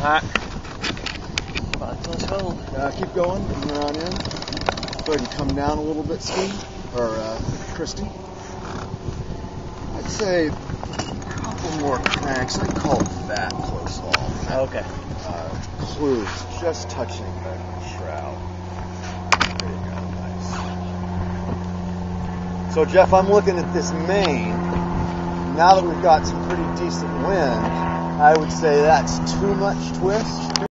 Alright. Let's hold. Uh, keep going, coming around in. Go ahead and come down a little bit, Steve, or uh, Christy. I'd say a couple more cranks. I call that close haul. Okay. Just touching the shroud. Nice. So Jeff, I'm looking at this main. Now that we've got some pretty decent wind, I would say that's too much twist.